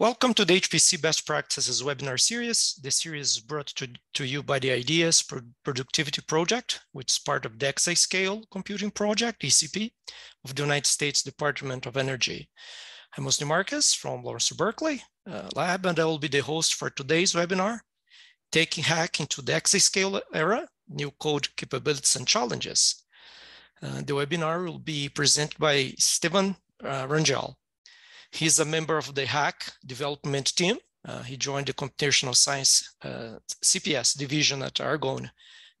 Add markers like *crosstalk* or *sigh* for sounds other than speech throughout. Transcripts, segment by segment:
Welcome to the HPC Best Practices webinar series. This series is brought to, to you by the Ideas Pro Productivity Project, which is part of the Exascale Computing Project, ECP, of the United States Department of Energy. I'm Osni Marques from Lawrence Berkeley uh, Lab, and I will be the host for today's webinar, Taking HACC into the Exascale Era, New Code Capabilities and Challenges. Uh, the webinar will be presented by Esteban uh, Rangel, He's a member of the HACC development team. Uh, he joined the computational science uh, CPS division at Argonne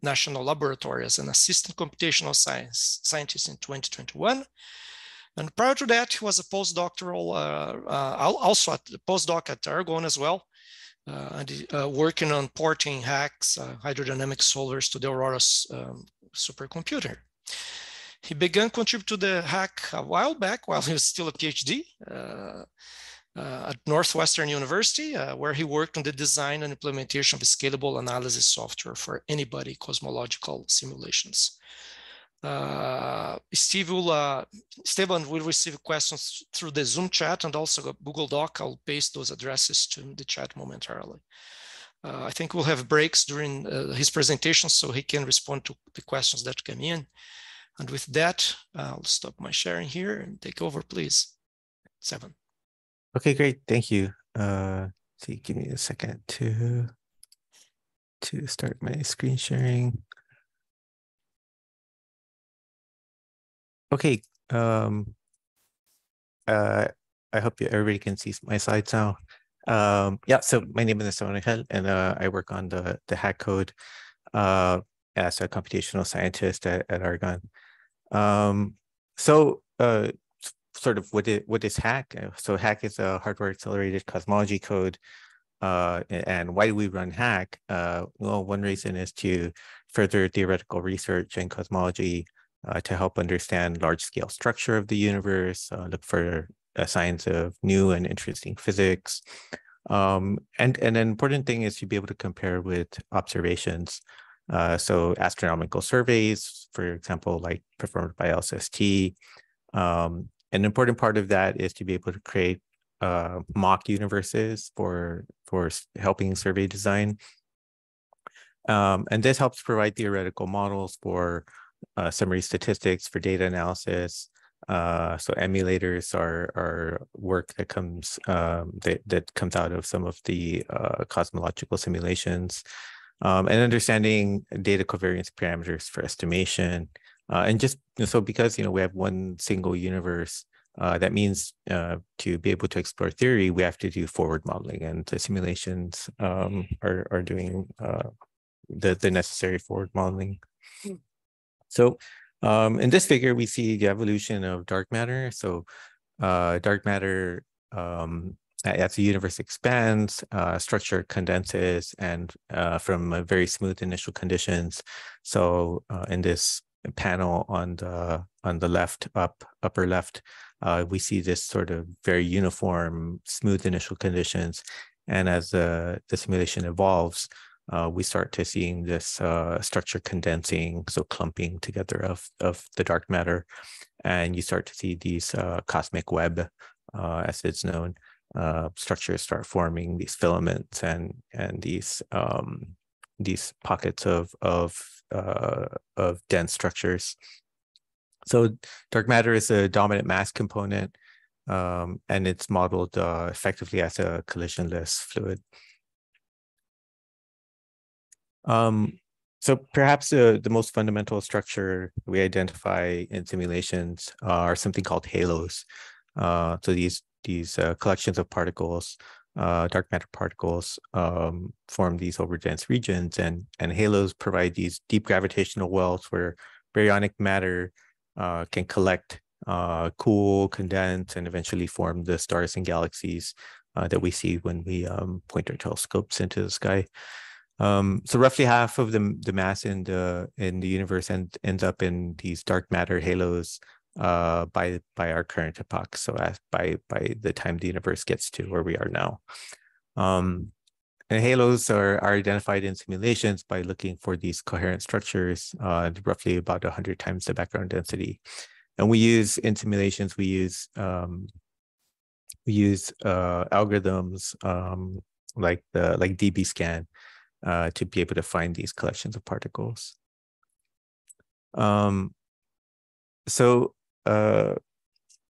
National Laboratory as an assistant computational science scientist in 2021. And prior to that, he was a postdoctoral, uh, uh also at the postdoc at Argonne as well, uh, and uh, working on porting HACC's hydrodynamic solvers to the Aurora um, supercomputer. He began contribute to the HACC a while back while he was still a PhD uh, uh, at Northwestern University, uh, where he worked on the design and implementation of a scalable analysis software for N-body cosmological simulations. Uh, Steve will, uh, will receive questions through the Zoom chat and also Google Doc. I'll paste those addresses to the chat momentarily. Uh, I think we'll have breaks during uh, his presentation so he can respond to the questions that come in. And with that, I'll stop my sharing here and take over, please. Seven. Okay, great. Thank you. Uh, see, give me a second to to start my screen sharing. Okay. Um, uh, I hope you, everybody can see my slides now. Um, yeah, so my name is Angel, and uh, I work on the the HACC code uh, as a computational scientist at, at Argonne. Um, so uh, sort of what is, what is HACC? Uh, so HACC is a hardware accelerated cosmology code. Uh, and why do we run HACC? Uh, well, one reason is to further theoretical research in cosmology uh, to help understand large scale structure of the universe, uh, look for signs of new and interesting physics. Um, and, and an important thing is to be able to compare with observations. Uh, so astronomical surveys, for example, like performed by LSST. Um, an important part of that is to be able to create uh, mock universes for for helping survey design. Um, and this helps provide theoretical models for uh, summary statistics for data analysis. Uh, so emulators are are work that comes um, that that comes out of some of the uh, cosmological simulations um, and understanding data covariance parameters for estimation. Uh, and just so because you know we have one single universe, uh, that means uh, to be able to explore theory, we have to do forward modeling, and the simulations um, are are doing uh, the the necessary forward modeling. Hmm. So um, in this figure, we see the evolution of dark matter. So uh, dark matter um, as the universe expands, uh, structure condenses and uh, from very smooth initial conditions. So uh, in this panel on the on the left up upper left, uh, we see this sort of very uniform, smooth initial conditions. And as the, simulation evolves, uh, we start to seeing this uh, structure condensing, so clumping together of, of the dark matter. And you start to see these cosmic web, as it's known, uh, structures start forming these filaments and and these um, these pockets of of uh, of dense structures. So dark matter is a dominant mass component, um, and it's modeled uh, effectively as a collisionless fluid. Um, so perhaps uh, the most fundamental structure we identify in simulations are something called halos. Uh, so these these uh, collections of particles, uh, dark matter particles, um, form these overdense regions, and and halos provide these deep gravitational wells where baryonic matter uh, can collect, uh, cool, condense, and eventually form the stars and galaxies uh, that we see when we um, point our telescopes into the sky. Um, so roughly half of the the mass in the in the universe end, ends up in these dark matter halos uh, by by our current epoch. So as by by the time the universe gets to where we are now. Um, and halos are, are identified in simulations by looking for these coherent structures, uh, roughly about 100 times the background density. And we use, in simulations, we use um, we use uh, algorithms um, like the like dbScan uh, to be able to find these collections of particles. Um, so uh,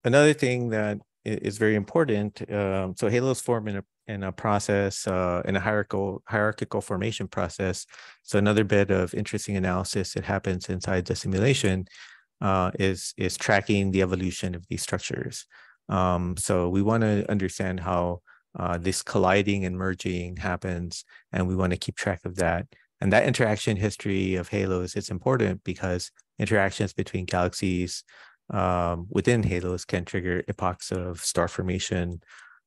another thing that is very important. Um, so halos form in a in a process uh, in a hierarchical hierarchical formation process. So another bit of interesting analysis that happens inside the simulation uh, is is tracking the evolution of these structures. Um, so we want to understand how uh, this colliding and merging happens, and we want to keep track of that. And that interaction history of halos is important because interactions between galaxies um, within halos can trigger epochs of star formation,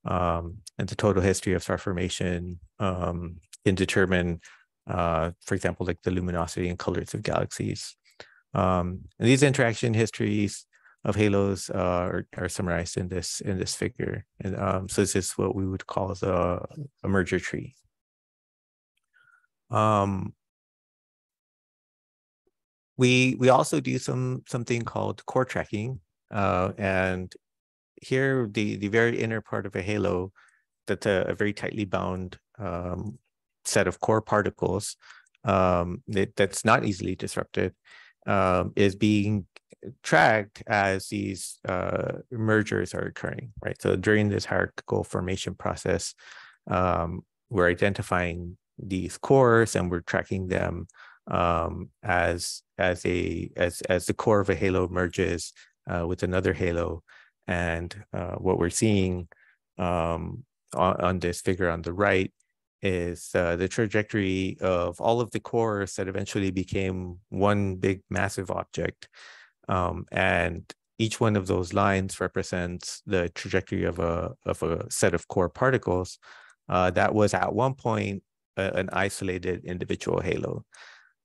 um, and the total history of star formation um, can determine, uh, for example, like the luminosity and colors of galaxies. Um, and these interaction histories of halos uh, are, are, summarized in this in this figure. And um, so this is what we would call the a merger tree. Um, we we also do some something called core tracking, uh, and here the the very inner part of a halo, that's a, a very tightly bound um, set of core particles um, that, that's not easily disrupted, um, is being tracked as these uh, mergers are occurring, right? So during this hierarchical formation process, um, we're identifying these cores and we're tracking them um, as as a as as the core of a halo merges uh, with another halo, and uh, what we're seeing um, on, on, this figure on the right is uh, the trajectory of all of the cores that eventually became one big massive object, um, and each one of those lines represents the trajectory of a of a set of core particles uh, that was at one point an isolated individual halo.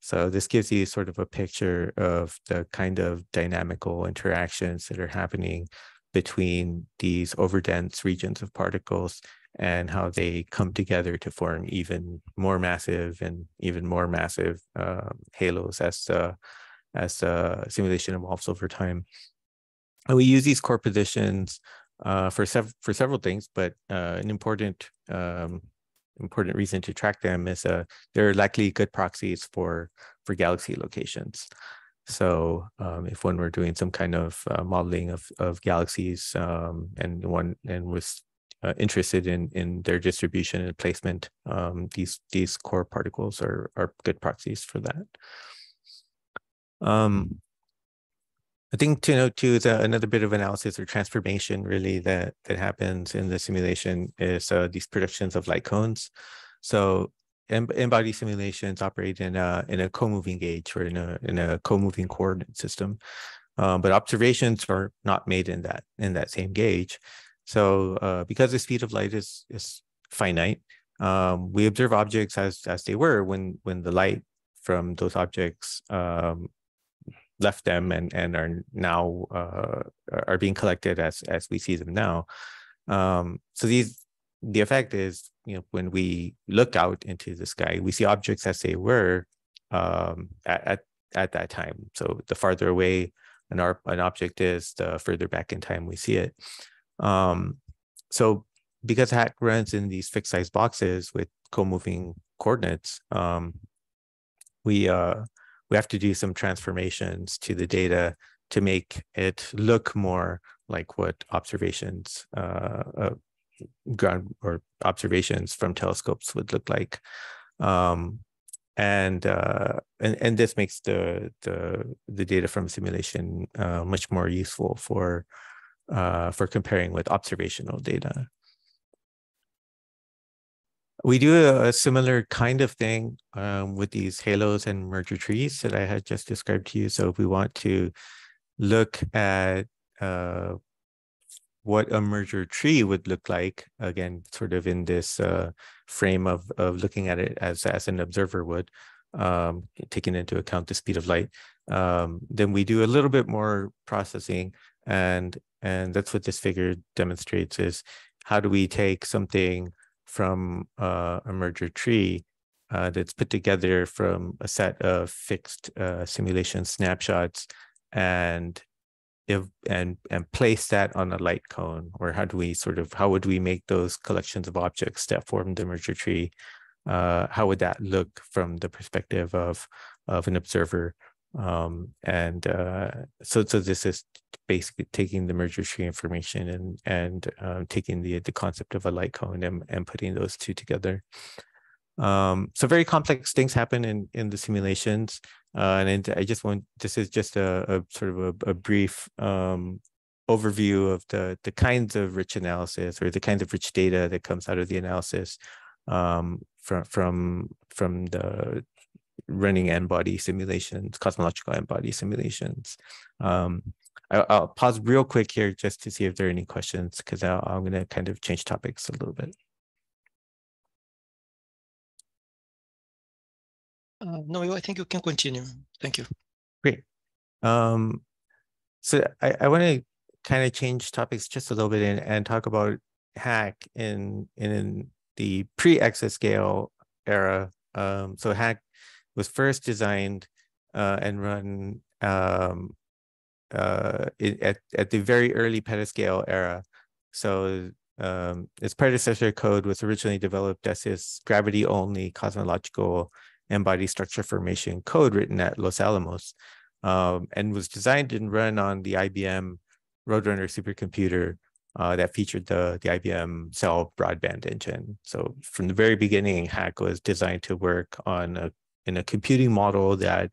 So this gives you sort of a picture of the kind of dynamical interactions that are happening between these overdense regions of particles and how they come together to form even more massive and even more massive uh, halos as the as the simulation evolves over time. And we use these core positions uh, for sev- for several things, but uh, an important um, important reason to track them is uh, they're likely good proxies for for galaxy locations. So um, if one were doing some kind of uh, modeling of, of galaxies um, and one and was uh, interested in in their distribution and placement, um, these these core particles are are good proxies for that. Um, I think to note too is another bit of analysis or transformation really that that happens in the simulation is uh, these predictions of light cones. So N-body simulations operate in a in a co-moving gauge or in a in a co-moving coordinate system, um, but observations are not made in that in that same gauge. So uh, because the speed of light is is finite, um, we observe objects as as they were when when the light from those objects um, left them and and are now uh, are being collected as as we see them now. Um, so these the effect is you know when we look out into the sky, we see objects as they were um, at, at at that time. So the farther away an, ar- an object is, the further back in time we see it. Um, so because HACC runs in these fixed size boxes with co-moving coordinates, um, we uh, we have to do some transformations to the data to make it look more like what observations uh, uh, ground or observations from telescopes would look like. Um, and uh, and and this makes the the the data from simulation uh, much more useful for uh, for comparing with observational data we do a, similar kind of thing um, with these halos and merger trees that I had just described to you. So if we want to look at uh, what a merger tree would look like, again, sort of in this uh, frame of, of looking at it as, as an observer would, um, taking into account the speed of light, um, then we do a little bit more processing. And, and that's what this figure demonstrates is how do we take something from uh, a merger tree uh, that's put together from a set of fixed uh, simulation snapshots and if and and place that on a light cone or how do we sort of how would we make those collections of objects that form the merger tree uh, how would that look from the perspective of of an observer um, and uh, so so this is basically taking the merger tree information and and um, taking the the concept of a light cone and, and putting those two together. Um, so very complex things happen in in the simulations uh, and I just want, this is just a, a sort of a, a brief um, overview of the, the kinds of rich analysis or the kinds of rich data that comes out of the analysis um, from, from, from the running n-body simulations, cosmological n-body simulations. Um, I, will pause real quick here just to see if there are any questions because I'm going to kind of change topics a little bit. Uh, no, I think you can continue. Thank you. Great. Um, so I, I want to kind of change topics just a little bit and, and talk about HACC in in the pre-exascale era. Um, so HACC was first designed uh, and run um, uh, at at the very early petascale era. So um, its predecessor code was originally developed as this gravity-only cosmological N-body structure formation code written at Los Alamos um, and was designed and run on the IBM Roadrunner supercomputer uh, that featured the, the IBM cell broadband engine. So from the very beginning, HACC was designed to work on a, in a computing model that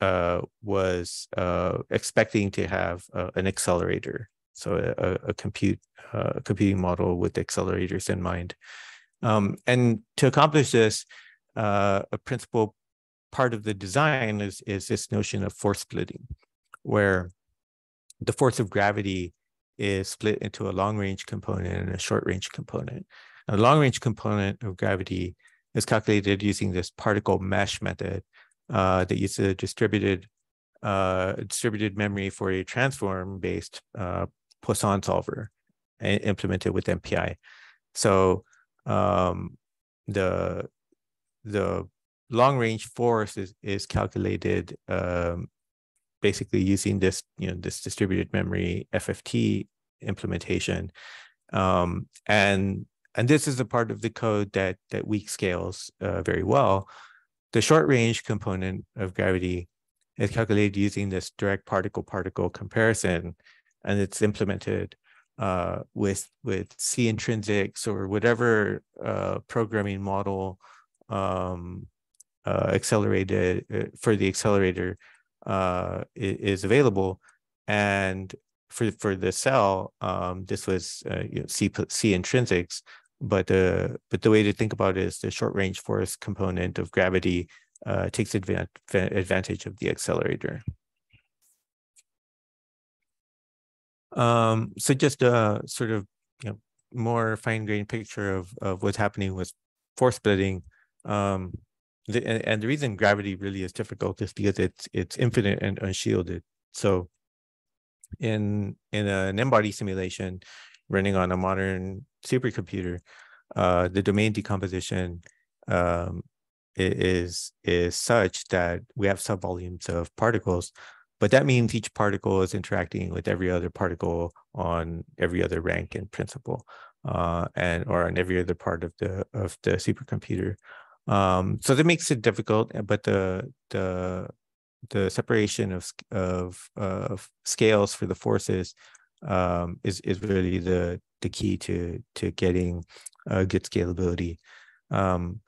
uh, was uh, expecting to have uh, an accelerator. So a, a compute uh, computing model with accelerators in mind. Um, and to accomplish this, uh, a principal part of the design is, is this notion of force splitting, where the force of gravity is split into a long range component and a short range component. A long range component of gravity is calculated using this particle mesh method uh, that uses a distributed uh, distributed memory Fourier transform based uh, Poisson solver implemented with MPI. So um, the the long range force is, is calculated um, basically using this, you know, this distributed memory FFT implementation. Um, and and this is a part of the code that that weak scales uh, very well. The short range component of gravity is calculated using this direct particle-particle comparison, and it's implemented uh, with with C intrinsics or whatever uh, programming model um, uh, accelerated uh, for the accelerator uh, is available, and for for the cell, um, this was uh, you know, C C intrinsics. But uh, but the way to think about it is the short range force component of gravity uh, takes advan advantage of the accelerator. Um, so just a sort of you know, more fine grained picture of, of what's happening with force splitting um, the, and, and the reason gravity really is difficult is because it's it's infinite and unshielded. So in in an n-body simulation running on a modern supercomputer, uh, the domain decomposition um, is is such that we have subvolumes of particles, but that means each particle is interacting with every other particle on every other rank in principle, uh, and or on every other part of the of the supercomputer. Um, so that makes it difficult, but the the the separation of of, of scales for the forces um, is is really the the key to to getting uh, good scalability. Um,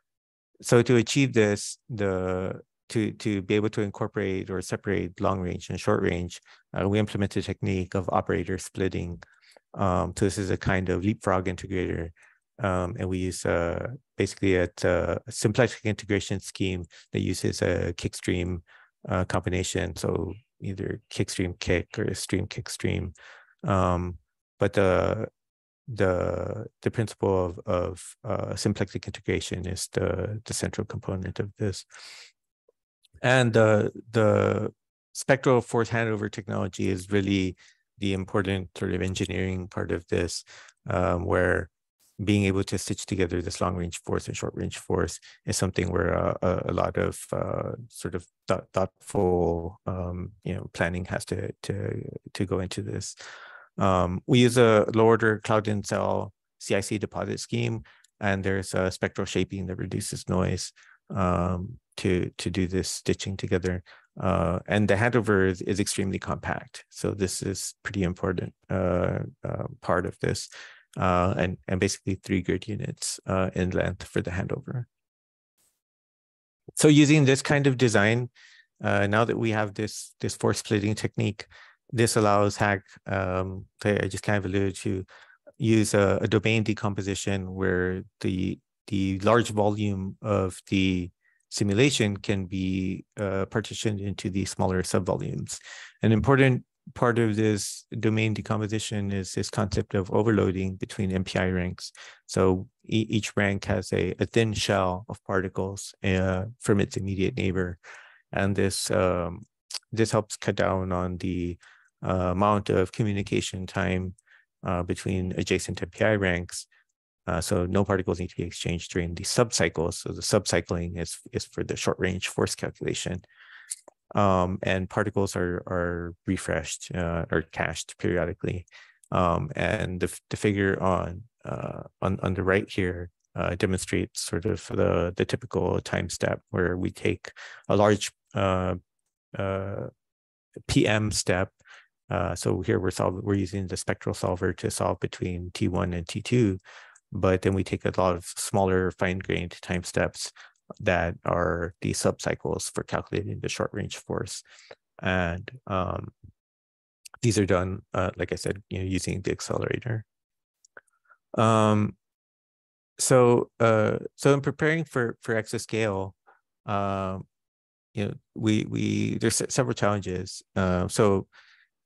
so to achieve this, the to to be able to incorporate or separate long range and short range, uh, we implement a technique of operator splitting. Um, so this is a kind of leapfrog integrator um, and we use uh, basically a, a, symplectic integration scheme that uses a kickstream uh, combination. So either kickstream kick or stream kickstream. Um, but the the the principle of of uh, symplectic integration is the the central component of this. And the the spectral force handover technology is really the important sort of engineering part of this, um, where being able to stitch together this long range force and short range force is something where uh, a, a, lot of uh, sort of thoughtful um, you know planning has to to to go into this. Um, we use a low order Cloud Cell CIC deposit scheme, and there's a spectral shaping that reduces noise um, to to do this stitching together. Uh, and the handover is, is, extremely compact. So this is pretty important uh, uh, part of this uh, and, and basically three grid units uh, in length for the handover. So using this kind of design, uh, now that we have this, this force splitting technique, this allows HACC, um, I just kind of alluded to, use a, a domain decomposition where the, the large volume of the simulation can be uh, partitioned into the smaller subvolumes. An important part of this domain decomposition is this concept of overloading between MPI ranks. So e each rank has a, a, thin shell of particles uh, from its immediate neighbor. And this, um, this helps cut down on the uh, amount of communication time uh, between adjacent MPI ranks. Uh, so no particles need to be exchanged during the subcycles. So the subcycling is, is for the short range force calculation um, and particles are are refreshed uh, or cached periodically. Um, and the, the figure on uh, on on the right here uh, demonstrates sort of the the typical time step where we take a large uh, uh, PM step. Uh, so here we're solving we're using the spectral solver to solve between T1 and T2, but then we take a lot of smaller fine-grained time steps that are the subcycles for calculating the short range force. And um, these are done, uh, like I said, you know, using the accelerator. Um, so, uh, so in preparing for for exascale, uh, you know, we we there's several challenges. Uh, so,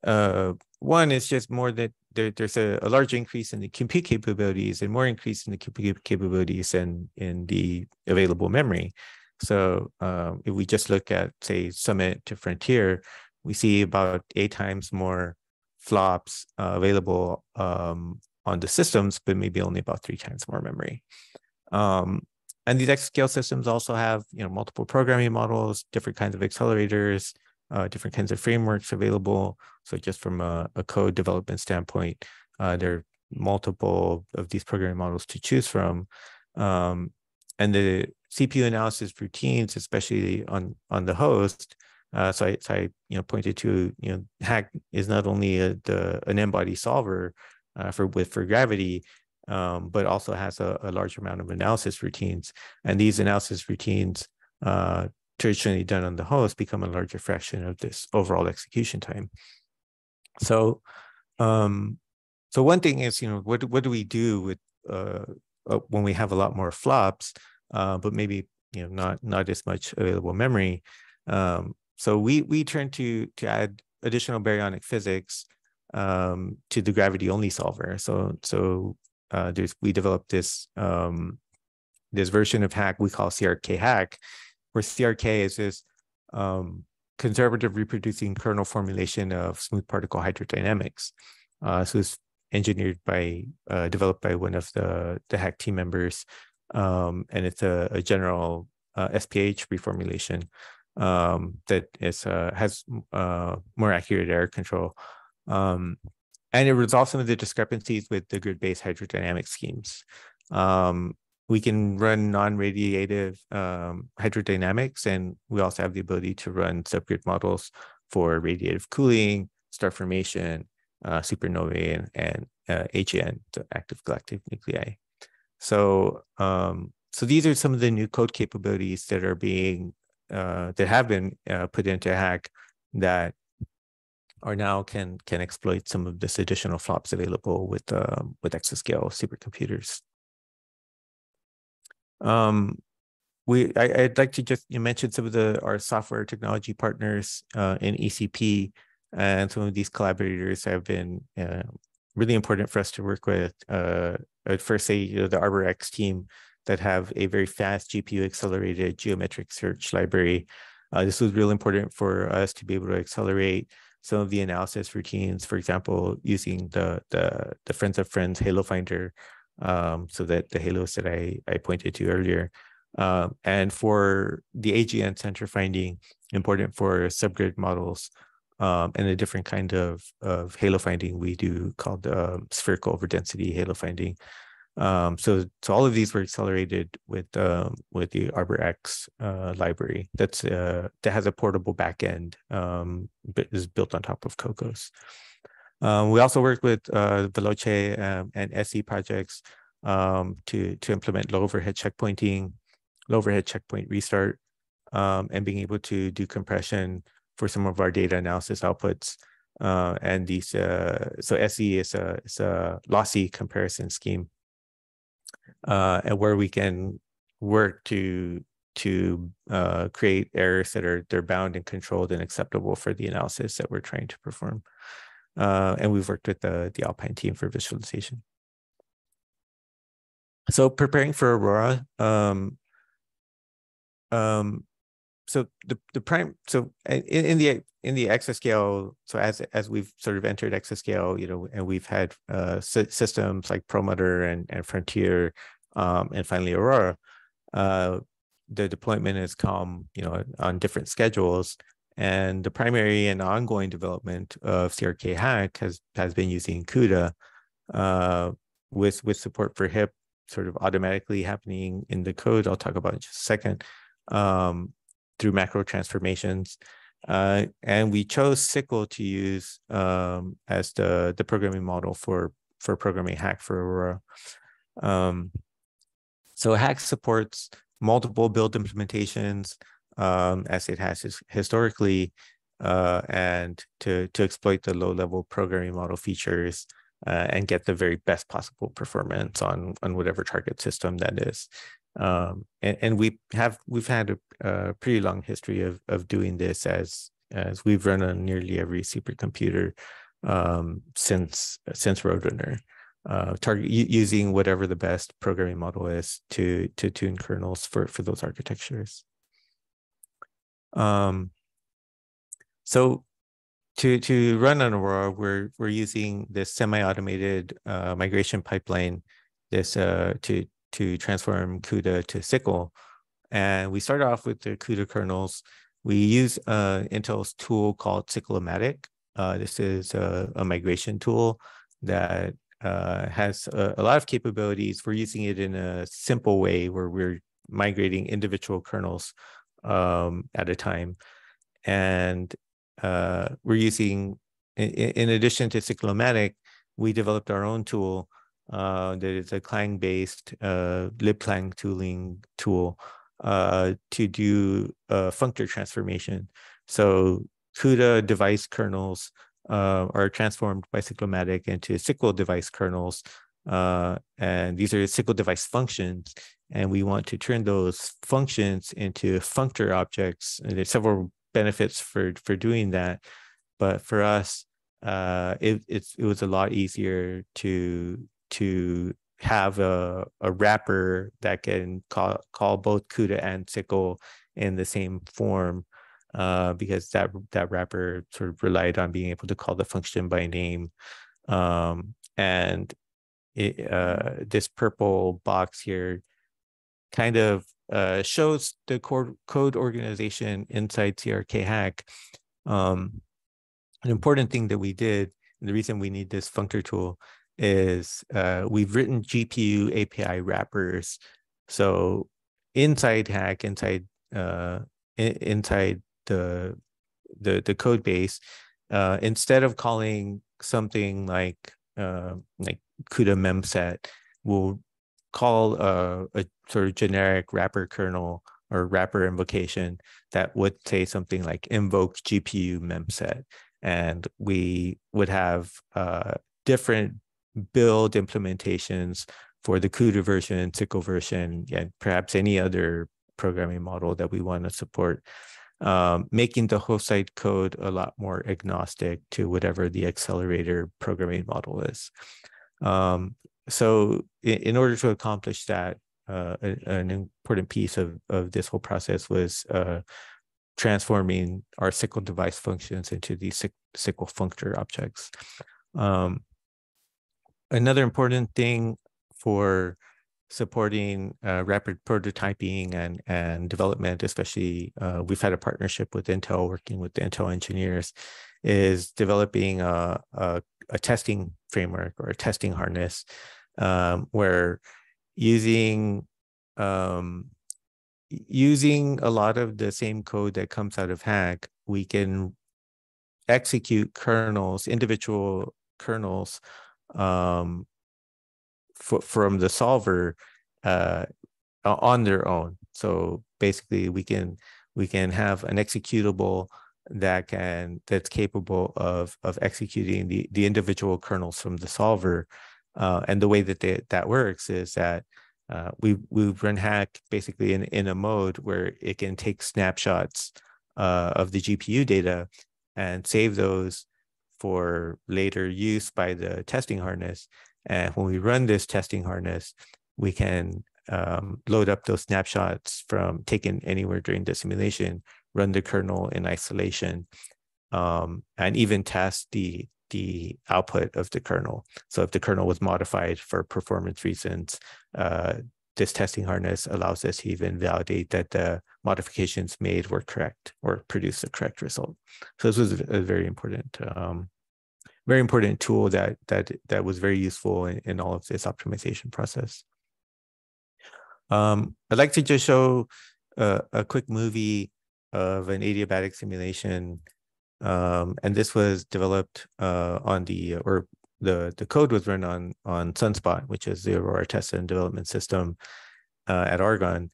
uh, one is just more that there, there's a, a, large increase in the compute capabilities and more increase in the compute capabilities and in the available memory. So um, if we just look at, say, Summit to Frontier, we see about eight times more flops uh, available um, on the systems, but maybe only about three times more memory. Um, and these exascale systems also have, you know, multiple programming models, different kinds of accelerators, uh, different kinds of frameworks available. So just from a, a code development standpoint, uh, there are multiple of these programming models to choose from. Um, and the CPU analysis routines, especially on on the host. Uh, so I, so I, you know, pointed to, you know, HACC is not only a, the an n-body solver uh, for with for gravity, um, but also has a, a, large amount of analysis routines. And these analysis routines uh, traditionally done on the host become a larger fraction of this overall execution time. So, um, so one thing is, you know, what what do we do with uh, uh, when we have a lot more flops, uh, but maybe you know not not as much available memory? Um, so we we turn to to add additional baryonic physics um, to the gravity only solver. So so uh, there's we developed this um, this version of HACC we call CRK HACC, where CRK is this um, conservative reproducing kernel formulation of smooth particle hydrodynamics. Uh, so it's engineered by, uh, developed by one of the, the HACC team members. Um, and it's a, a general uh, SPH reformulation um, that is, uh, has uh, more accurate error control. Um, and it resolves some of the discrepancies with the grid-based hydrodynamic schemes. Um, we can run non-radiative um, hydrodynamics, and we also have the ability to run subgrid models for radiative cooling, star formation, uh, supernovae, and, and uh, active galactic nuclei. So, um, so these are some of the new code capabilities that are being uh, that have been uh, put into HACC that are now can can exploit some of this additional flops available with um, with exascale supercomputers. Um, we I, would like to just you mentioned some of the our software technology partners uh, in ECP, and some of these collaborators have been uh, really important for us to work with. Uh, I'd first say you know, the ArborX team that have a very fast GPU accelerated geometric search library. Uh, this was real important for us to be able to accelerate some of the analysis routines, for example, using the the, the Friends of Friends Halo Finder um, so that the halos that I, I pointed to earlier. Um, and for the AGN center finding, important for subgrid models um, and a different kind of, of halo finding we do called um, spherical overdensity halo finding. Um, so, so all of these were accelerated with um, with the ArborX uh, library. That's uh, that has a portable backend, um, but is built on top of Kokkos. Um, we also worked with uh, VeloC um, and SZ projects um, to to implement low overhead checkpointing, low overhead checkpoint restart, um, and being able to do compression for some of our data analysis outputs. Uh, and these, uh, so SZ is a, is a lossy comparison scheme, uh, and where we can work to to uh, create errors that are they're bound and controlled and acceptable for the analysis that we're trying to perform. Uh, and we've worked with the the Alpine team for visualization. So preparing for Aurora, um, um, so the the prime so in, in the in the exascale so as as we've sort of entered exascale you know and we've had uh, systems like Perlmutter and and frontier um, and finally aurora uh, the deployment has come you know on different schedules and the primary and ongoing development of crk HACC has has been using cuda uh, with with support for hip sort of automatically happening in the code i'll talk about in just a second um, through macro transformations. Uh, and we chose SYCL to use um, as the, the programming model for, for programming HACC for Aurora. Um, so HACC supports multiple build implementations um, as it has his, historically, uh, and to, to exploit the low-level programming model features uh, and get the very best possible performance on, on whatever target system that is. Um, and, and we have we've had a, a, pretty long history of of doing this as as we've run on nearly every supercomputer um, since since Roadrunner. Uh, target using whatever the best programming model is to to tune kernels for for those architectures. Um, so to to run on Aurora, we're we're using this semi-automated uh, migration pipeline this uh, to to transform CUDA to SYCL. And we started off with the CUDA kernels. We use uh, Intel's tool called SYCLomatic. Uh, this is a, a, migration tool that uh, has a, a, lot of capabilities. We're using it in a simple way where we're migrating individual kernels um, at a time. And uh, we're using, in, in addition to SYCLomatic, we developed our own tool uh, there is a Clang-based uh, libclang tooling tool uh, to do a functor transformation. So CUDA device kernels uh, are transformed by SYCLomatic into SYCL device kernels. Uh, and these are SYCL device functions. And we want to turn those functions into functor objects. And there's several benefits for, for doing that. But for us, uh, it, it was a lot easier to to have a, a wrapper that can call, call both CUDA and SYCL in the same form uh, because that that wrapper sort of relied on being able to call the function by name. Um, and it, uh, this purple box here kind of uh, shows the code, code organization inside CRK HACC. Um, an important thing that we did, and the reason we need this functor tool is uh, we've written GPU API wrappers. So inside HACC, inside uh, inside the the the code base, uh, instead of calling something like uh, like CUDA memset, we'll call a, a sort of generic wrapper kernel or wrapper invocation that would say something like invoke GPU memset. And we would have uh, different build implementations for the CUDA version, SYCL version, and perhaps any other programming model that we want to support, um, making the host site code a lot more agnostic to whatever the accelerator programming model is. Um, so in, in, order to accomplish that, uh, an important piece of, of this whole process was uh, transforming our SYCL device functions into these SYCL functor objects. Um, another important thing for supporting uh, rapid prototyping and and development. Especially, uh, we've had a partnership with Intel, working with the Intel engineers, is developing a, a, a testing framework or a testing harness um, where using um, using a lot of the same code that comes out of HACC, we can execute kernels, individual kernels um, f- from the solver uh, on their own. So basically, we can we can have an executable that can that's capable of of executing the the individual kernels from the solver. Uh, and the way that they, that works is that uh, we we run HACC basically in in a mode where it can take snapshots uh, of the GPU data and save those for later use by the testing harness. And when we run this testing harness, we can um, load up those snapshots from taken anywhere during the simulation, run the kernel in isolation, um, and even test the the output of the kernel. So if the kernel was modified for performance reasons, uh, this testing harness allows us to even validate that the modifications made were correct or produce the correct result. So this was a very important, um, very important tool that that that was very useful in, in all of this optimization process. Um, I'd like to just show a, a quick movie of an adiabatic simulation um, and this was developed uh, on the or the the code was run on on Sunspot, which is the Aurora test and development system uh, at Argonne,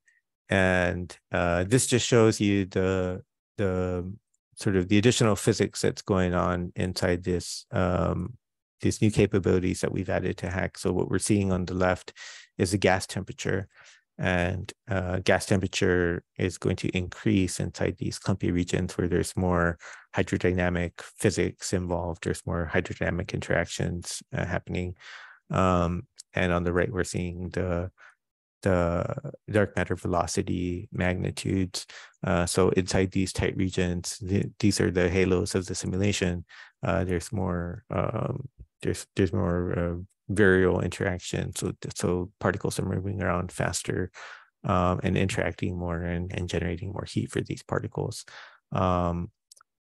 and uh, this just shows you the the sort of the additional physics that's going on inside this um, these new capabilities that we've added to HACC. So what we're seeing on the left is the gas temperature, and uh, gas temperature is going to increase inside these clumpy regions where there's more hydrodynamic physics involved. There's more hydrodynamic interactions uh, happening. Um, and on the right, we're seeing the the dark matter velocity magnitudes. Uh, so inside these tight regions, the, these are the halos of the simulation. Uh, there's more um, there's there's more uh, virial interaction. So so particles are moving around faster um, and interacting more and, and generating more heat for these particles. Um,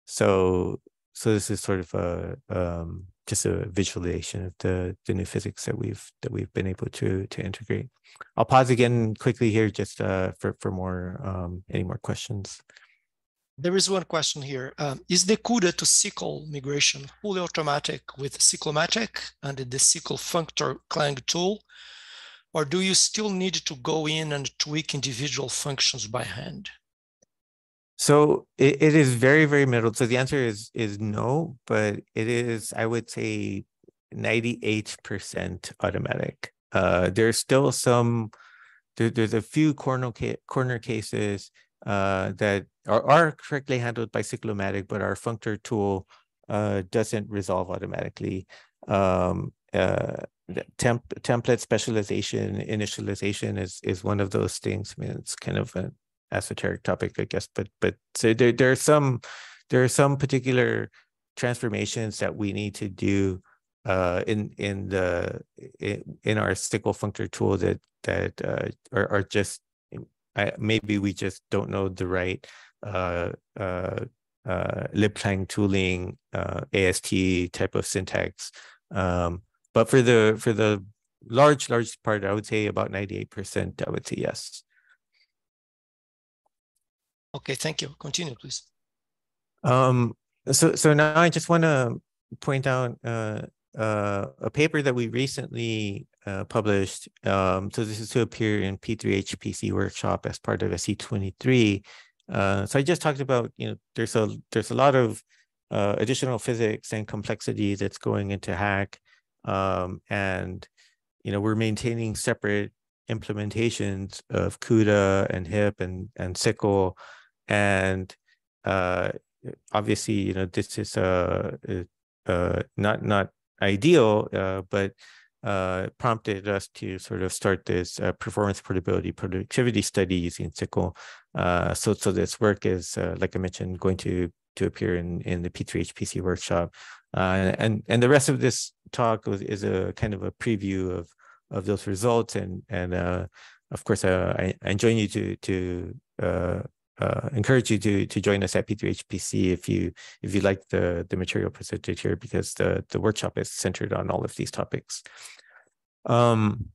so so this is sort of a um, just a visualization of the the new physics that we've that we've been able to to integrate. I'll pause again quickly here just uh, for for more um, any more questions. There is one question here. Um, is the CUDA to SYCL migration fully automatic with SYCLomatic and the SYCL functor Clang tool? Or do you still need to go in and tweak individual functions by hand? So it, it is very, very middle. So the answer is is no, but it is, I would say, 98% automatic. Uh, there's still some, there, there's a few corner, ca- corner cases uh, that are, are correctly handled by SYCLomatic, but our functor tool uh, doesn't resolve automatically. Um, uh, temp, template specialization initialization is is one of those things. I mean, it's kind of an esoteric topic, I guess, but but so there there are some there are some particular transformations that we need to do uh, in in the in, our SYCL functor tool that that uh, are, are just I, maybe we just don't know the right uh, uh, uh, libclang tooling, uh, AST type of syntax. Um, but for the for the large large part, I would say about ninety eight percent. I would say yes. Okay, thank you. Continue, please. Um, so so now I just want to point out uh, uh, a paper that we recently uh, published. Um, so this is to appear in P3HPC workshop as part of SC23. Uh, so I just talked about, you know, there's a there's a lot of uh, additional physics and complexity that's going into HACC, um, and you know we're maintaining separate implementations of CUDA and HIP and and SYCL, and uh, obviously you know this is uh, uh, not not ideal, uh, but uh, prompted us to sort of start this uh, performance portability productivity study using SYCL. Uh, so, so this work is, uh, like I mentioned, going to to appear in in the P3HPC workshop, uh, and and the rest of this talk was, is a kind of a preview of of those results. And and uh, of course, uh, I, I join you to to uh, encourage you to to join us at P3HPC if you if you like the the material presented here because the the workshop is centered on all of these topics. Um,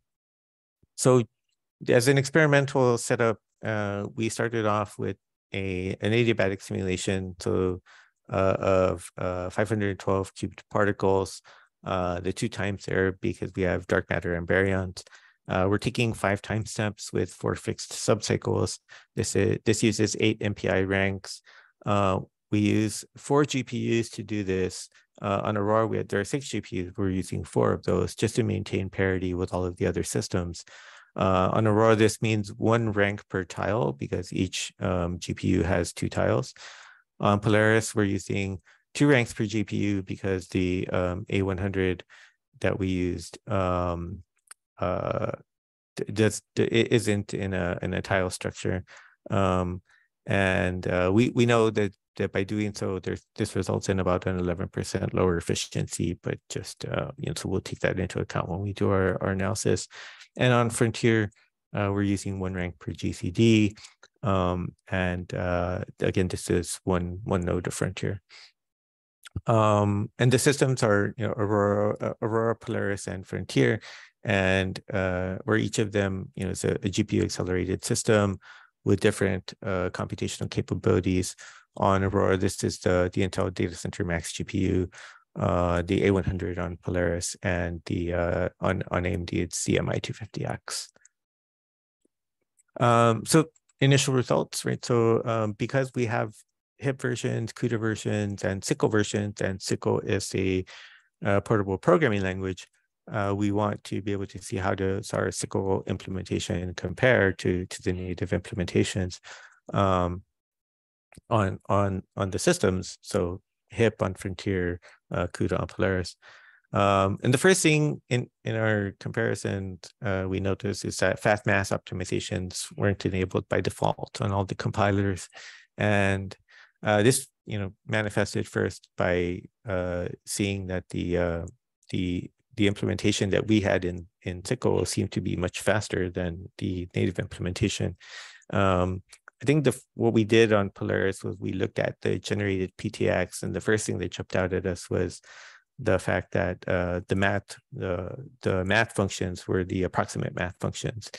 so as an experimental setup, uh, we started off with a an adiabatic simulation so uh, of uh, 512 cubed particles. Uh, the two times there because we have dark matter and baryons. Uh, we're taking five time steps with four fixed subcycles. This is this uses eight MPI ranks. Uh, we use four GPUs to do this. Uh, on Aurora, we had, there are six GPUs. We're using four of those just to maintain parity with all of the other systems. Uh, on Aurora, this means one rank per tile because each um, GPU has two tiles. On Polaris, we're using two ranks per GPU because the um, A100 that we used um, uh, just it isn't in a in a tile structure, um, and uh, we we know that that by doing so, there's this results in about an 11% lower efficiency. But just uh, you know, so we'll take that into account when we do our, our analysis. And on Frontier, uh, we're using one rank per GCD. Um, and uh, again, this is one one node of Frontier. Um, and the systems are you know Aurora, Aurora, Polaris, and Frontier, and uh, where each of them you know is a, a GPU accelerated system with different uh, computational capabilities. On Aurora, this is the the Intel Data Center Max GPU, uh, the A100 on Polaris, and the uh, on on AMD it's the MI250X. Um, so initial results, right? So um, because we have HIP versions, CUDA versions, and SYCL versions, and SYCL is a uh, portable programming language, uh, we want to be able to see how does our SYCL implementation compare to, to the native implementations um, on, on, on the systems. So HIP on Frontier, uh, CUDA on Polaris. Um, and the first thing in, in our comparison uh, we noticed is that fast math optimizations weren't enabled by default on all the compilers. And uh, this, you know, manifested first by uh, seeing that the uh, the the implementation that we had in in SYCL seemed to be much faster than the native implementation. Um, I think the what we did on Polaris was we looked at the generated PTX, and the first thing that jumped out at us was the fact that uh, the math the the math functions were the approximate math functions,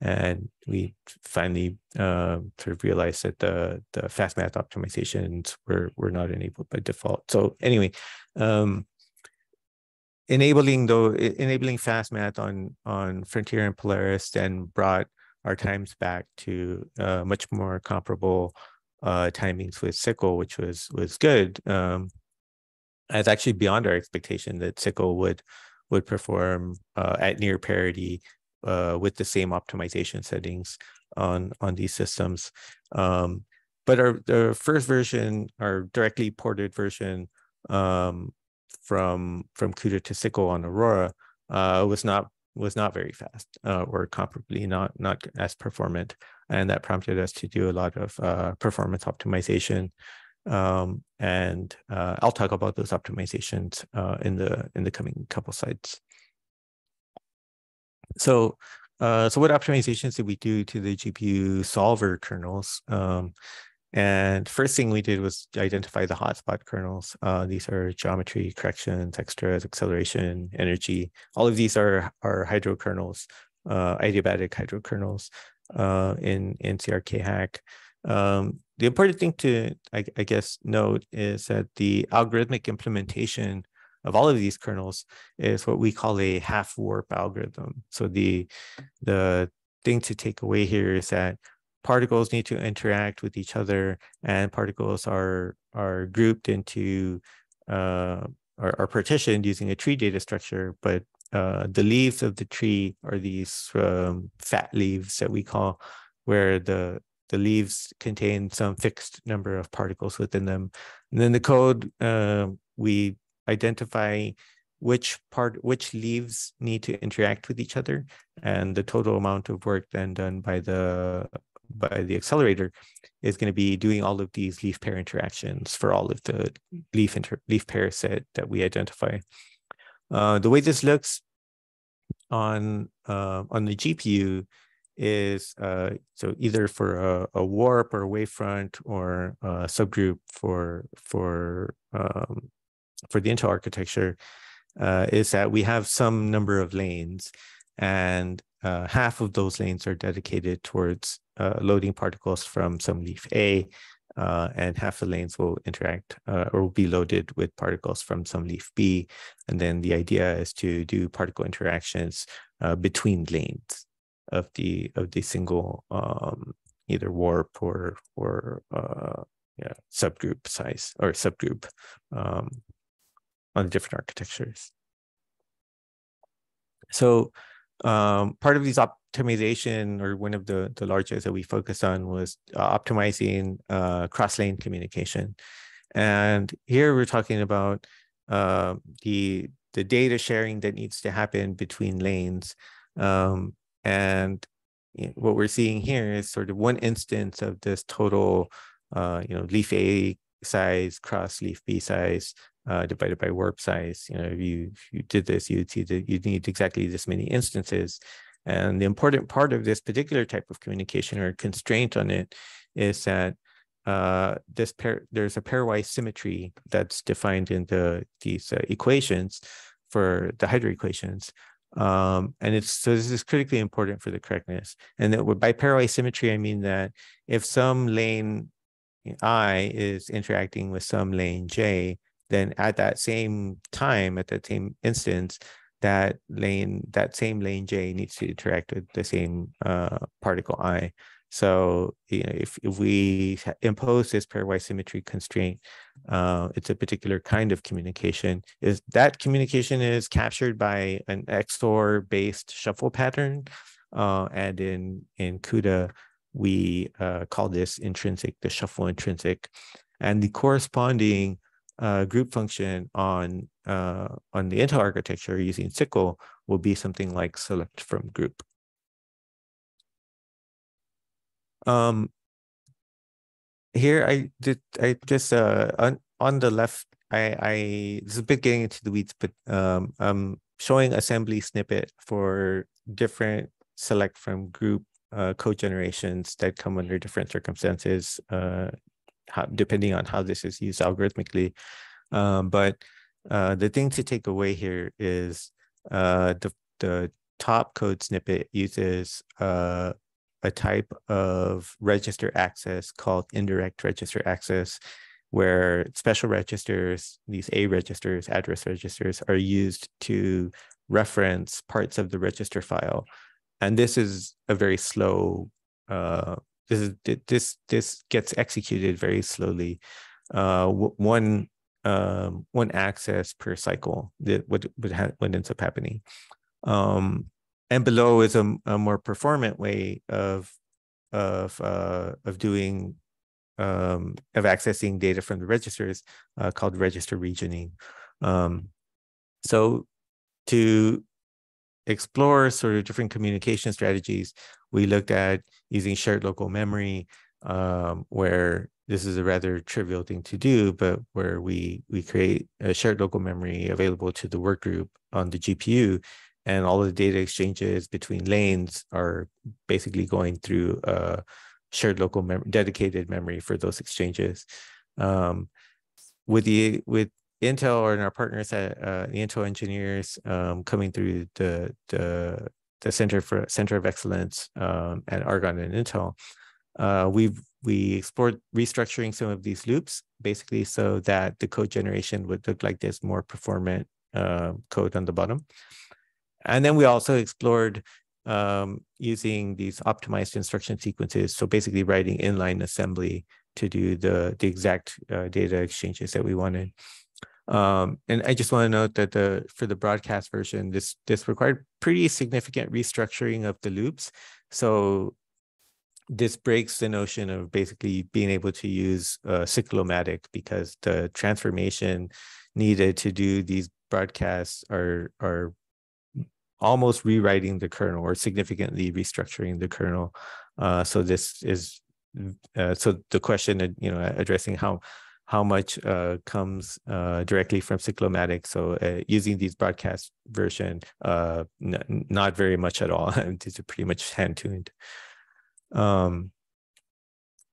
and we finally uh, sort of realized that the the fast math optimizations were were not enabled by default. So anyway, um, enabling though enabling fast math on on Frontier and Polaris then brought our times back to uh, much more comparable uh, timings with SYCL, which was was good. Um, it's actually beyond our expectation that SYCL would would perform uh, at near parity uh, with the same optimization settings on on these systems. Um, but our the first version, our directly ported version um, from from CUDA to SYCL on Aurora uh, was not was not very fast uh, or comparably not not as performant, and that prompted us to do a lot of uh, performance optimization. Um, and uh, I'll talk about those optimizations uh, in the in the coming couple slides. So, uh, so what optimizations did we do to the GPU solver kernels? Um, and first thing we did was identify the hotspot kernels. Uh, these are geometry, corrections, extras, acceleration, energy. All of these are, are hydro kernels, uh, adiabatic hydro kernels uh, in, in CRK HACC. Um, the important thing to, I, I, guess, note is that the algorithmic implementation of all of these kernels is what we call a half warp algorithm. So the the thing to take away here is that particles need to interact with each other, and particles are are grouped into uh, are, are partitioned using a tree data structure, but uh, the leaves of the tree are these um, fat leaves that we call, where the the leaves contain some fixed number of particles within them. And then the code, uh, we identify which part which leaves need to interact with each other and the total amount of work then done by the by the accelerator is going to be doing all of these leaf pair interactions for all of the leaf inter leaf pairs that, that we identify. Uh, the way this looks on uh, on the GPU is uh, so either for a, a, warp or wavefront or a subgroup for for um, for the Intel architecture uh, is that we have some number of lanes and uh, half of those lanes are dedicated towards uh, loading particles from some leaf A uh, and half the lanes will interact uh, or will be loaded with particles from some leaf B. And then the idea is to do particle interactions uh, between lanes of the of the single um, either warp or or uh, yeah subgroup size or subgroup um, on different architectures. So um, part of these optimization or one of the, the largest that we focused on was uh, optimizing uh, cross-lane communication. And here we're talking about uh, the, the data sharing that needs to happen between lanes. Um, and what we're seeing here is sort of one instance of this total, uh, you know, leaf A size cross leaf B size uh, divided by warp size. You know, if you, if you did this, you'd see that you need exactly this many instances. And the important part of this particular type of communication or constraint on it is that uh, this pair, there's a pairwise symmetry that's defined in the these uh, equations for the hydro equations. Um, and it's so this is critically important for the correctness. And that by pairwise symmetry, I mean that if some lane I is interacting with some lane J, then at that same time, at that same instance, that lane, that same lane J needs to interact with the same uh, particle I. So you know, if, if we impose this pairwise symmetry constraint, uh, it's a particular kind of communication. Is that communication is captured by an XOR-based shuffle pattern, uh, and in in CUDA we uh, call this intrinsic, the shuffle intrinsic, and the corresponding uh, group function on uh, on the Intel architecture using SYCL will be something like select from group. Um, here I did I just uh, on on the left I I this is a bit getting into the weeds, but um, I'm showing assembly snippet for different select from group uh, code generations that come under different circumstances uh, how, depending on how this is used algorithmically. Um, but uh, the thing to take away here is uh, the, the top code snippet uses uh, a type of register access called indirect register access, where special registers, these A registers, address registers, are used to reference parts of the register file. And this is a very slow uh, this is this this gets executed very slowly. Uh, one um, one access per cycle that what what, what ends up happening. Um, and below is a, a more performant way of of uh, of doing um, of accessing data from the registers uh, called register regioning. Um, so to explore sort of different communication strategies, we looked at using shared local memory, um, where this is a rather trivial thing to do, but where we we create a shared local memory available to the work group on the GPU, and all of the data exchanges between lanes are basically going through a shared local mem dedicated memory for those exchanges. Um, with the with Intel and our partners at uh, the Intel engineers um, coming through the the the Center for Center of Excellence um, at Argonne and Intel, uh, we've we explored restructuring some of these loops basically so that the code generation would look like this more performant uh, code on the bottom. And then we also explored um, using these optimized instruction sequences. So basically writing inline assembly to do the, the exact uh, data exchanges that we wanted. Um, and I just want to note that the for the broadcast version, this this required pretty significant restructuring of the loops. So this breaks the notion of basically being able to use uh, SYCLomatic because the transformation needed to do these broadcasts are are almost rewriting the kernel or significantly restructuring the kernel. Uh, so this is uh, so the question, you know, addressing how how much uh, comes uh, directly from SYCLomatic. So uh, using these broadcast version, uh, not very much at all. *laughs* these are pretty much hand tuned. Um,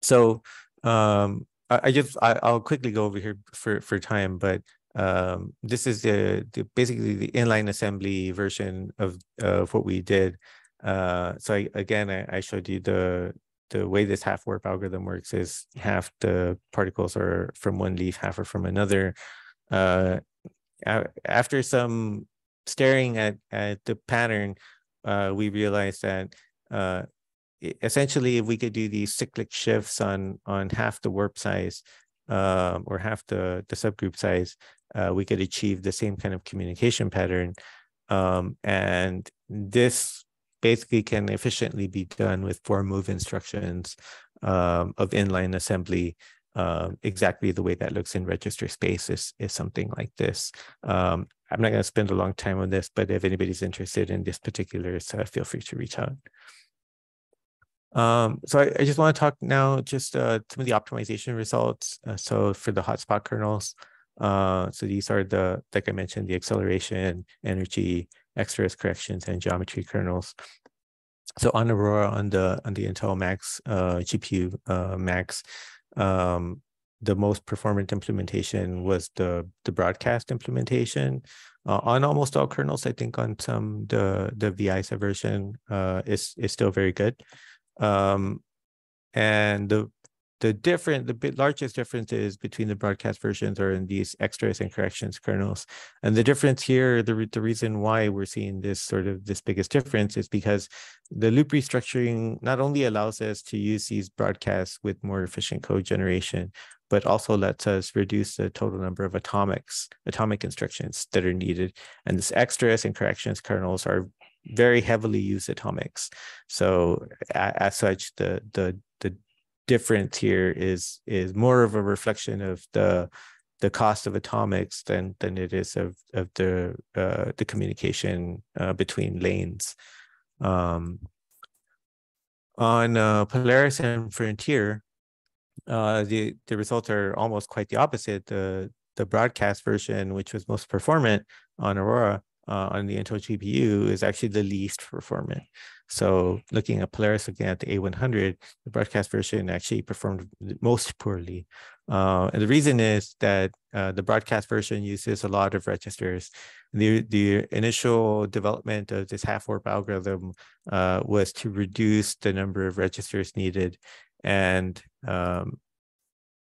so um, I, I, just I, will quickly go over here for for time, but um, this is the, the, basically the inline assembly version of of what we did. Uh, so I, again, I, I showed you the the way this half warp algorithm works is half the particles are from one leaf, half are from another. Uh, after some staring at, at the pattern, uh, we realized that uh, essentially if we could do these cyclic shifts on on half the warp size um, or half the, the subgroup size, uh, we could achieve the same kind of communication pattern. Um, and this basically can efficiently be done with four move instructions um, of inline assembly. Um, exactly the way that looks in register space is, is something like this. Um, I'm not going to spend a long time on this, but if anybody's interested in this particular, uh, feel free to reach out. Um, so I, I, just want to talk now just uh, some of the optimization results. Uh, so for the hotspot kernels, uh, so these are the, like I mentioned, the acceleration, energy, X-res corrections and geometry kernels. So on Aurora, on the on the Intel Max uh, GPU uh, Max, um, the most performant implementation was the the broadcast implementation. Uh, on almost all kernels, I think on some the the VISA version uh, is is still very good. Um, and the the different, the largest differences between the broadcast versions are in these X-res and corrections kernels. And the difference here, the, the reason why we're seeing this sort of this biggest difference is because the loop restructuring not only allows us to use these broadcasts with more efficient code generation, but also lets us reduce the total number of atomics, atomic instructions that are needed. And this X-res and corrections kernels are very heavily used atomics. So as such, the the the difference here is is more of a reflection of the the cost of atomics than than it is of of the uh, the communication uh, between lanes. Um, on uh, Polaris and Frontier, uh, the the results are almost quite the opposite. The the broadcast version, which was most performant on Aurora, uh, on the Intel GPU is actually the least performant. So looking at Polaris, looking at the A100, the broadcast version actually performed most poorly. Uh, and the reason is that uh, the broadcast version uses a lot of registers. The, the initial development of this half warp algorithm uh, was to reduce the number of registers needed. And um,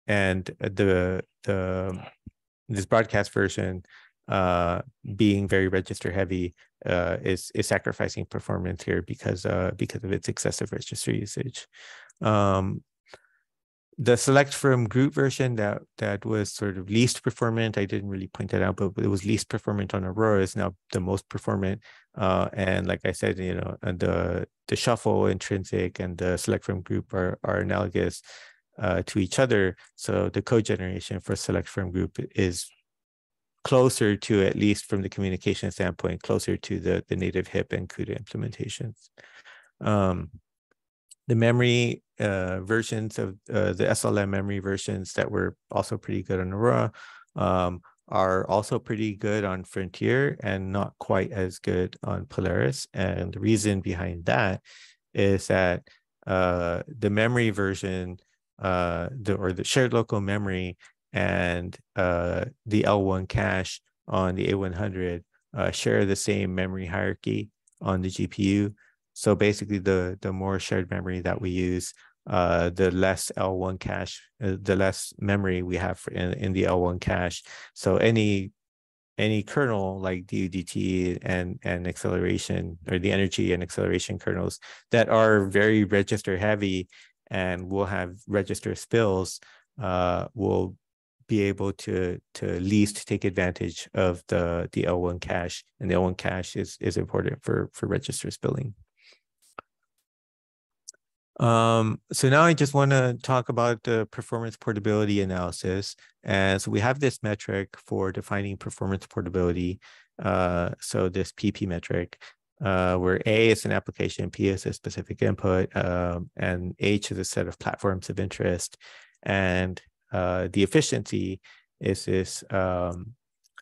and the the this broadcast version uh, being very register heavy uh, is is sacrificing performance here because uh, because of its excessive register usage. Um, the select from group version that that was sort of least performant, I didn't really point that out, but it was least performant on Aurora is now the most performant. Uh, and like I said, you know, the the shuffle intrinsic and the select from group are are analogous uh, to each other. So the code generation for select from group is closer to, at least from the communication standpoint, closer to the, the native HIP and CUDA implementations. Um, the memory uh, versions of uh, the SLM memory versions that were also pretty good on Aurora um, are also pretty good on Frontier and not quite as good on Polaris. And the reason behind that is that uh, the memory version, uh, the, or the shared local memory and uh, the L1 cache on the A100 uh, share the same memory hierarchy on the GPU. So basically, the the more shared memory that we use, uh, the less L1 cache, uh, the less memory we have in, in the L1 cache. So any any kernel like DUDT and and acceleration or the energy and acceleration kernels that are very register heavy and will have register spills uh, will be able to to least take advantage of the the L1 cache, and the L1 cache is is important for for register spilling. Um, so now I just want to talk about the performance portability analysis. And so we have this metric for defining performance portability. Uh, so this PP metric, uh, where A is an application, P is a specific input, um, and H is a set of platforms of interest. And uh, the efficiency is this um,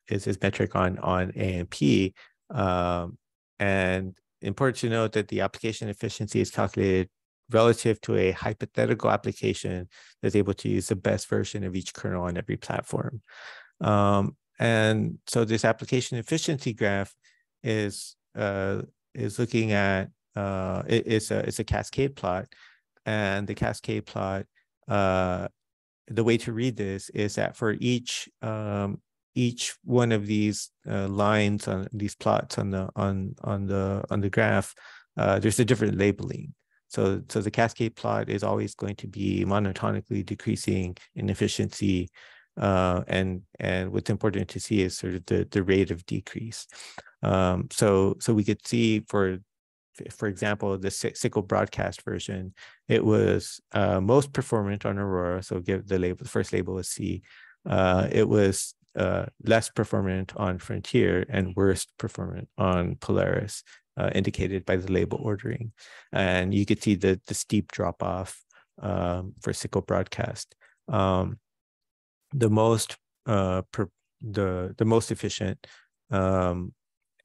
is this metric on on AMP. Um, and important to note that the application efficiency is calculated relative to a hypothetical application that's able to use the best version of each kernel on every platform. Um, and so this application efficiency graph is uh, is looking at uh, it, it's a it's a cascade plot, and the cascade plot uh, the way to read this is that for each um, each one of these uh, lines on these plots on the on on the on the graph, uh, there's a different labeling. So so the cascade plot is always going to be monotonically decreasing in efficiency, uh, and and what's important to see is sort of the the rate of decrease. Um, so so we could see for for example, the SYCL broadcast version, it was uh, most performant on Aurora. So give the label, the first label was C. Uh, it was uh, less performant on Frontier and worst performant on Polaris, uh, indicated by the label ordering. And you could see the, the steep drop off um, for SYCL broadcast. Um, the most uh, per, the the most efficient um,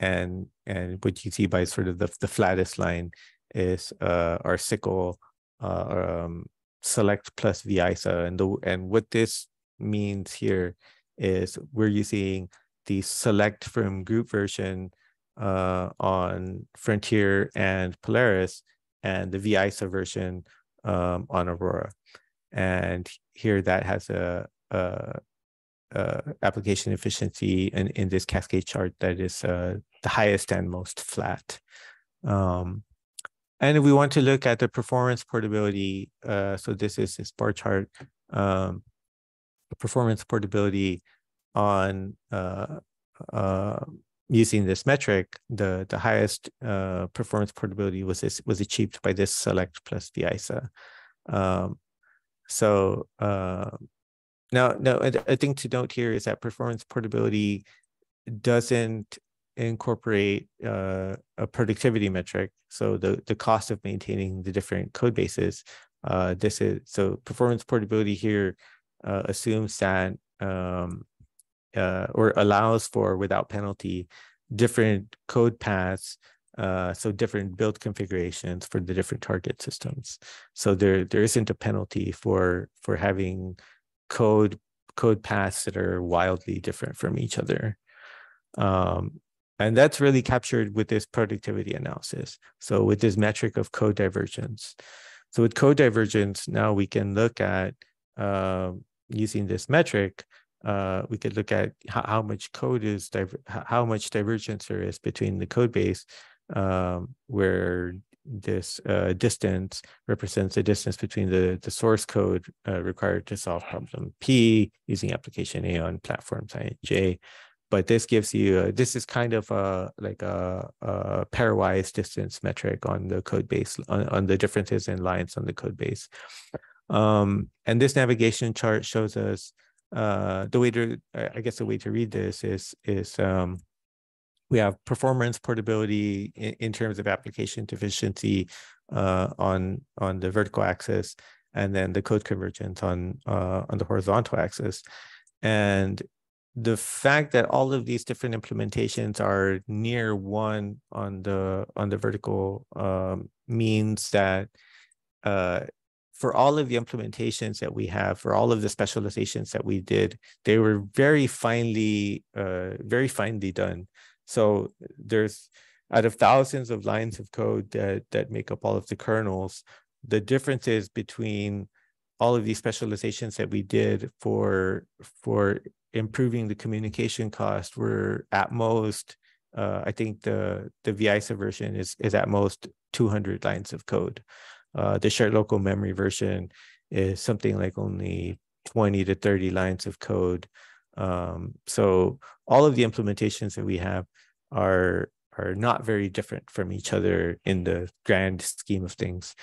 and and what you see by sort of the, the flattest line is uh, our SYCL uh, um, select plus VISA. And, the, and what this means here is we're using the select from group version uh, on Frontier and Polaris and the VISA version um, on Aurora. And here that has a, a, a application efficiency in, in this cascade chart that is uh, the highest and most flat. Um, and if we want to look at the performance portability, uh, so this is this bar chart, um, performance portability on uh, uh, using this metric, the the highest uh, performance portability was this was achieved by this select plus VISA. Um, so uh, now, now a thing to note here is that performance portability doesn't incorporate uh, a productivity metric. So the, the cost of maintaining the different code bases. Uh, this is so performance portability here uh, assumes that um, uh, or allows for without penalty different code paths. Uh, so different build configurations for the different target systems. So there there isn't a penalty for for having code code paths that are wildly different from each other. Um, and that's really captured with this productivity analysis. So with this metric of code divergence. So with code divergence, now we can look at uh, using this metric, uh, we could look at how, how much code is, how much divergence there is between the code base um, where this uh, distance represents the distance between the, the source code uh, required to solve problem P using application A on platform J. But this gives you this is kind of a like a, a, pairwise distance metric on the code base on, on the differences in lines on the code base. Um, and this navigation chart shows us uh, the way to i guess the way to read this is is um, we have performance portability in, in terms of application efficiency uh, on on the vertical axis and then the code convergence on uh, on the horizontal axis and the fact that all of these different implementations are near one on the on the vertical um, means that uh, for all of the implementations that we have, for all of the specializations that we did, they were very finely, uh, very finely done. So there's out of thousands of lines of code that that make up all of the kernels, the differences between all of these specializations that we did for for improving the communication cost were at most uh, I think the the VISA version is is at most 200 lines of code. Uh, the shared local memory version is something like only 20 to 30 lines of code. Um, so all of the implementations that we have are are not very different from each other in the grand scheme of things.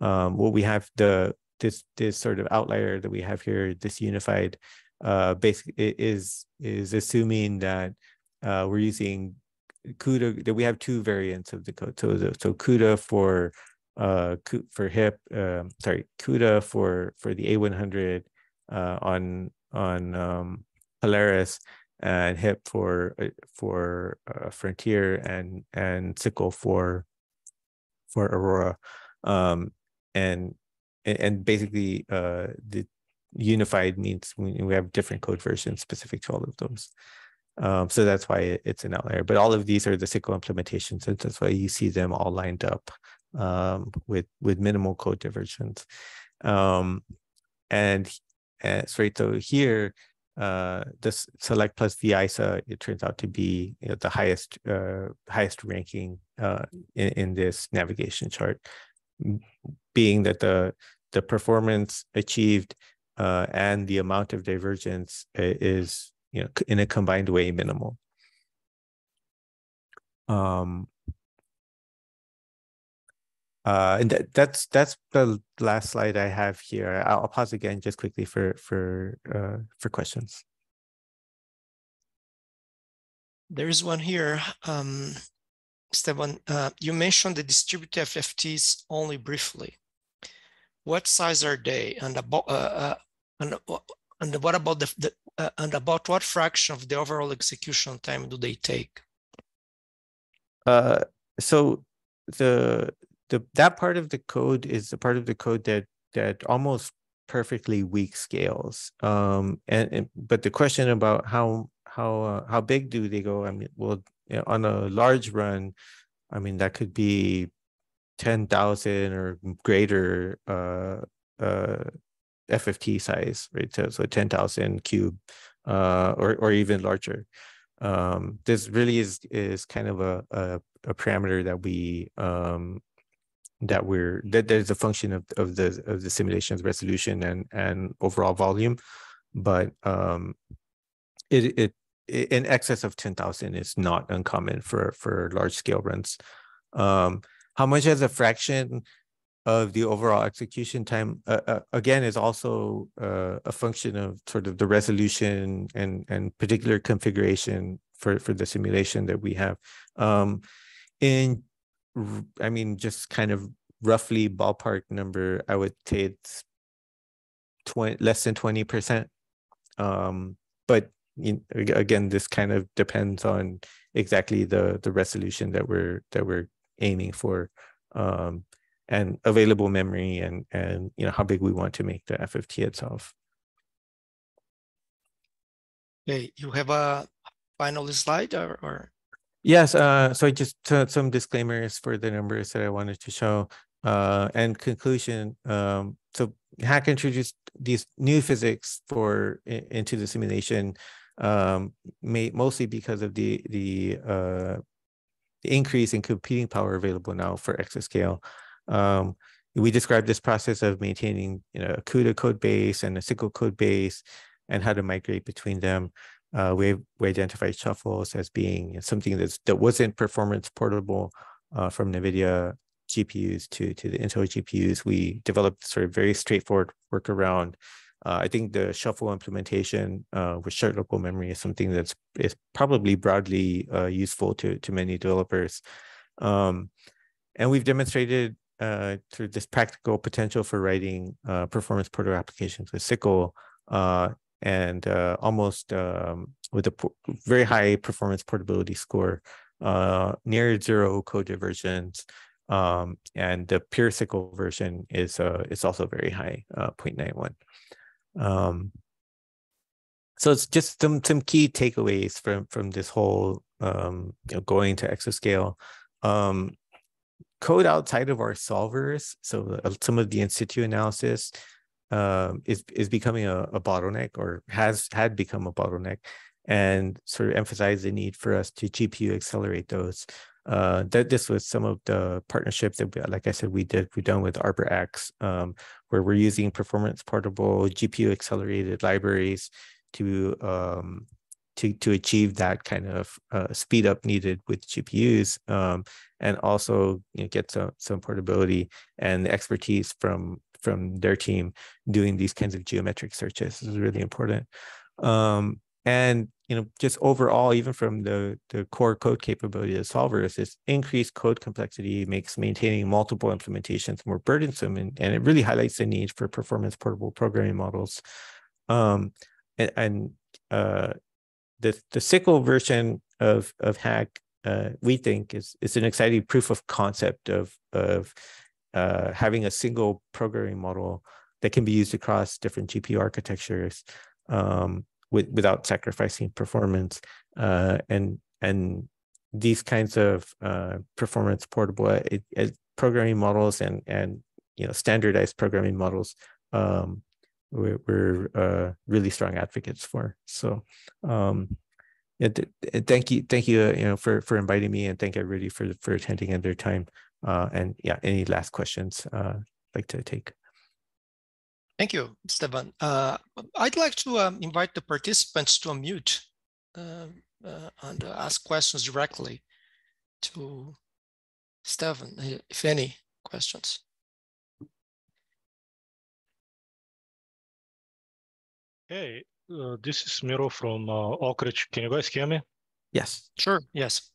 Um, what we have the this this sort of outlier that we have here, this unified uh, basically is is assuming that uh, we're using CUDA that we have two variants of the code. So the, so CUDA for uh for HIP, um, sorry, CUDA for for the A100 uh, on on um, Polaris and HIP for uh, for uh, Frontier and and SYCL for for Aurora, um, and and basically uh, the unified means we have different code versions specific to all of those. Um, so that's why it's an outlier. But all of these are the SYCL implementations, and that's why you see them all lined up um, with with minimal code divergence. Um, and, and so, right, so here, uh, this select plus VISA, it turns out to be you know, the highest uh, highest ranking uh, in, in this navigation chart, being that the the performance achieved uh, and the amount of divergence is you know in a combined way minimal. Um, uh, and that, that's that's the last slide I have here. I'll, I'll pause again just quickly for for uh, for questions. There is one here. Um, Esteban, uh, you mentioned the distributed FFTs only briefly. What size are they, and about uh, uh, and, uh, and what about the, the uh, and about what fraction of the overall execution time do they take? Uh, so the the that part of the code is the part of the code that that almost perfectly weak scales. Um, and, and but the question about how how uh, how big do they go? I mean, well, you know, on a large run, I mean that could be ten thousand or greater uh, uh, FFT size, right? So so ten thousand cube, uh, or or even larger. Um, this really is is kind of a, a, a parameter that we um, that we're that there's a function of, of the of the simulation's resolution and and overall volume. But um it it, it in excess of 10,000 is not uncommon for for large scale runs. Um how much as a fraction of the overall execution time uh, uh, again is also uh, a function of sort of the resolution and and particular configuration for for the simulation that we have. Um in I mean, just kind of roughly ballpark number, I would say it's 20, less than 20%. Um, but again, this kind of depends on exactly the the resolution that we're that we're aiming for, um, and available memory and and you know how big we want to make the FFT itself. Okay, you have a final slide or, or Yes, uh, so I just some disclaimers for the numbers that I wanted to show. Uh, and conclusion, um, so HACC introduced these new physics for into the simulation, um, mostly because of the the, uh, the increase in computing power available now for exascale. Um, we described this process of maintaining you know a CUDA code base and a SYCL code base and how to migrate between them. Uh, we, we identified shuffles as being something that's, that wasn't performance portable uh, from NVIDIA GPUs to, to the Intel GPUs. We developed sort of very straightforward workaround. Uh, I think the shuffle implementation uh, with shared local memory is something that's is probably broadly uh, useful to, to many developers. Um, and we've demonstrated uh, through this practical potential for writing performance portable applications with SYCL and uh, almost um, with a very high performance portability score, uh, near zero code. Um, and the pure SYCL version is uh, is also very high, uh, 0.91. Um, so it's just some some key takeaways from from this whole um, you know, going to exascale. Um, code outside of our solvers, so uh, some of the in situ analysis um, is is becoming a, a, bottleneck or has had become a bottleneck, and sort of emphasize the need for us to GPU accelerate those. Uh, that this was some of the partnerships that, we, like I said, we did we've done with ArborX, um, where we're using performance portable GPU accelerated libraries to um, to to achieve that kind of uh, speed up needed with GPUs, um, and also you know, get some some portability and expertise from from their team doing these kinds of geometric searches is really important. Um, and you know, just overall, even from the the core code capability of solvers, this increased code complexity makes maintaining multiple implementations more burdensome, and, and it really highlights the need for performance portable programming models. Um, and, and uh, the the SYCL version of of HACC, uh, we think is is an exciting proof of concept of of uh, having a single programming model that can be used across different GPU architectures um, with, without sacrificing performance. Uh, and and these kinds of uh, performance portable it, it, programming models and and you know standardized programming models um, we're, we're uh, really strong advocates for. So um, yeah, thank you, thank you, uh, you know, for for inviting me, and thank everybody for for attending and their time. Uh, and yeah, any last questions uh, like to take? Thank you, Esteban. Uh, I'd like to um, invite the participants to unmute uh, uh, and ask questions directly to Esteban, if any questions. Hey, uh, this is Miro from uh, Oak Ridge. Can you guys hear me? Yes. Sure. Yes.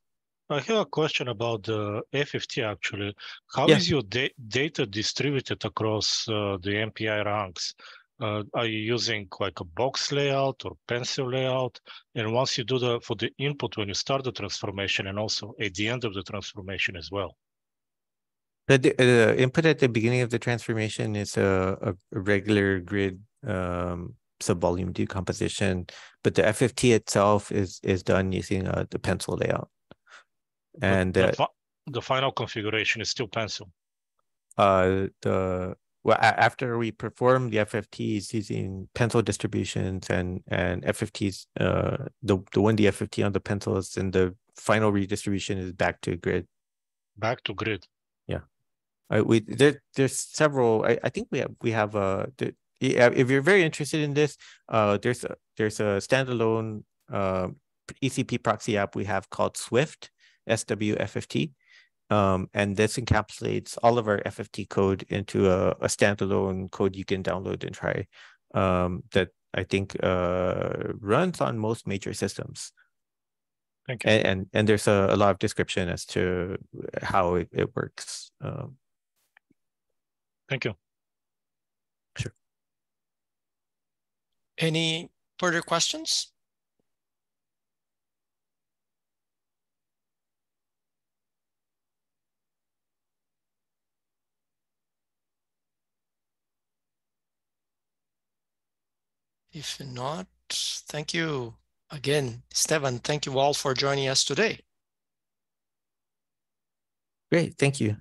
I have a question about the FFT actually. How is your da data distributed across uh, the MPI ranks? Uh, are you using like a box layout or pencil layout? And once you do the for the input when you start the transformation and also at the end of the transformation as well? The, the input at the beginning of the transformation is a, a regular grid um, subvolume decomposition, but the FFT itself is is done using uh, the pencil layout. And the, fi the final configuration is still pencil. Uh, the well after we perform the FFTs using pencil distributions and and FFTs, uh, the the one the FFT on the pencils and the final redistribution is back to grid. Back to grid. Yeah. Uh, we there there's several. I, I think we have we have uh the, if you're very interested in this, uh, there's a, there's a standalone uh, ECP proxy app we have called Swift, SWFFT. Um, and this encapsulates all of our FFT code into a, a standalone code you can download and try um, that I think uh, runs on most major systems. Thank you. And, and, and there's a, a, lot of description as to how it, it works. Um, Thank you. Sure. Any further questions? If not, thank you again, Esteban. Thank you all for joining us today. Great. Thank you.